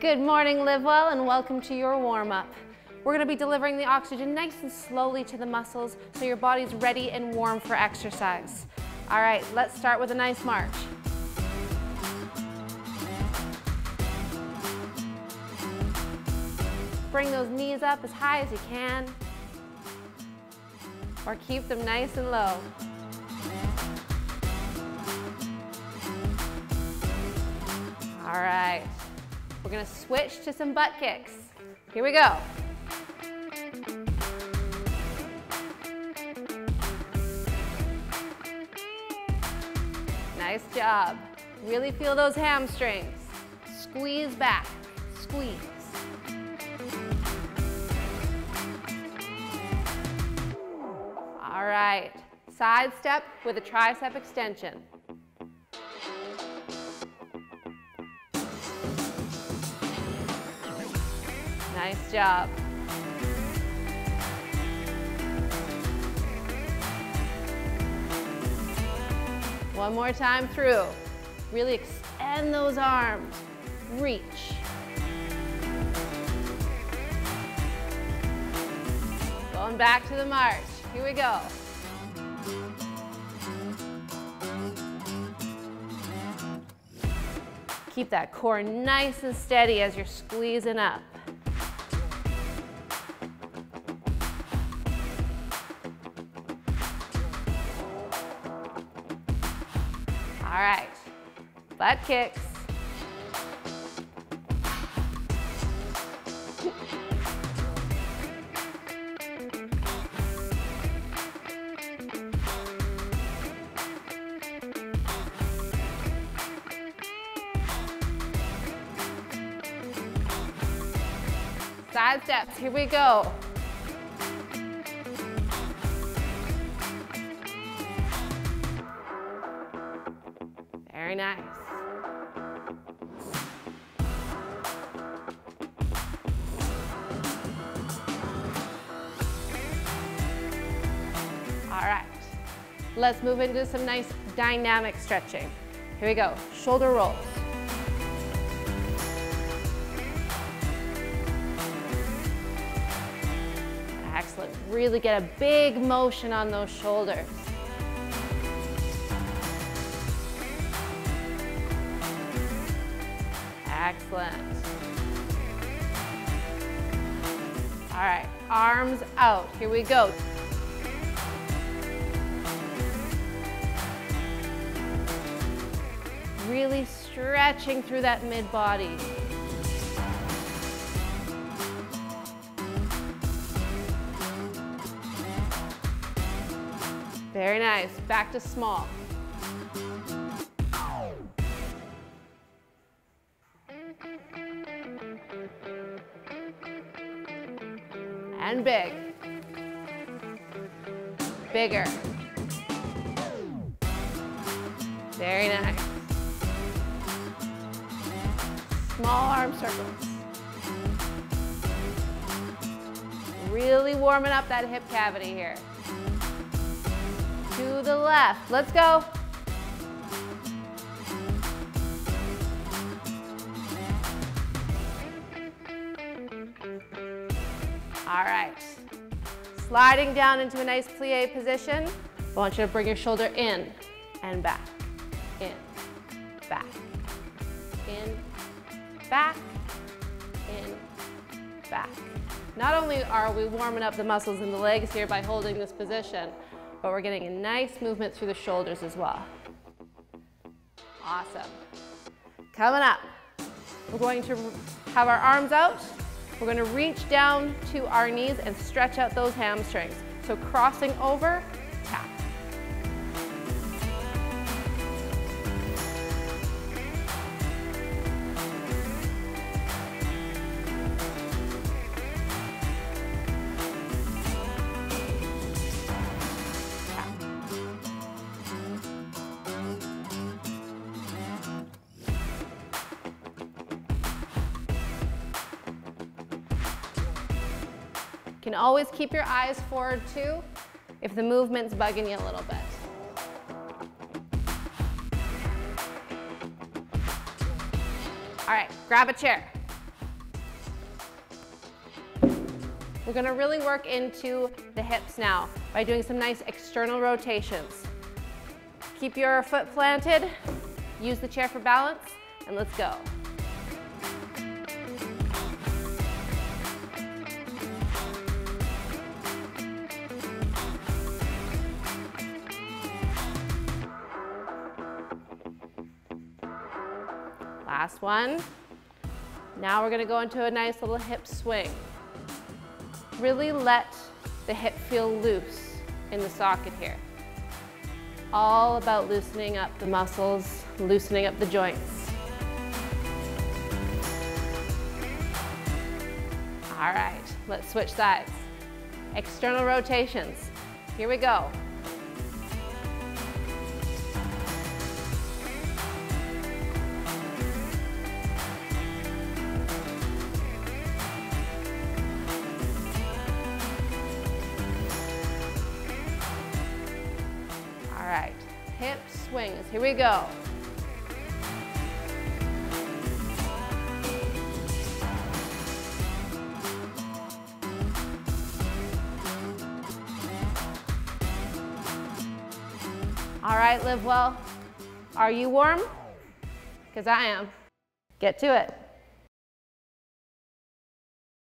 Good morning, Live Well, and welcome to your warm-up. We're gonna be delivering the oxygen nice and slowly to the muscles so your body's ready and warm for exercise. All right, let's start with a nice march. Bring those knees up as high as you can, or keep them nice and low. All right. We're gonna switch to some butt kicks. Here we go. Nice job. Really feel those hamstrings. Squeeze back, squeeze. All right, side step with a tricep extension. Nice job. One more time through. Really extend those arms. Reach. Going back to the march. Here we go. Keep that core nice and steady as you're squeezing up. All right, butt kicks. Side steps, here we go. Very nice. All right, let's move into some nice dynamic stretching. Here we go, shoulder rolls. Excellent, really get a big motion on those shoulders. Excellent. All right, arms out. Here we go. Really stretching through that mid body. Very nice. Back to small. And big. Bigger. Very nice. Small arm circles. Really warming up that hip cavity here. To the left. Let's go. All right. Sliding down into a nice plie position. I want you to bring your shoulder in and back, in, back, in, back, in, back. Not only are we warming up the muscles in the legs here by holding this position, but we're getting a nice movement through the shoulders as well. Awesome. Coming up, we're going to have our arms out. We're going to reach down to our knees and stretch out those hamstrings. So crossing over, tap. can always keep your eyes forward too if the movement's bugging you a little bit. All right, grab a chair. We're gonna really work into the hips now by doing some nice external rotations. Keep your foot planted, use the chair for balance, and let's go. Last one. Now we're gonna go into a nice little hip swing. Really let the hip feel loose in the socket here. All about loosening up the muscles, loosening up the joints. All right, let's switch sides. External rotations. Here we go. Hip swings. Here we go. All right, live well. Are you warm? Because I am. Get to it.